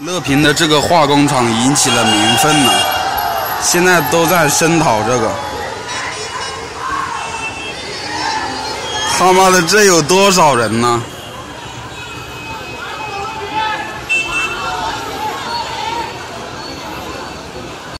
乐平的这个化工厂引起了民愤呢，现在都在声讨这个。他妈的，这有多少人呢？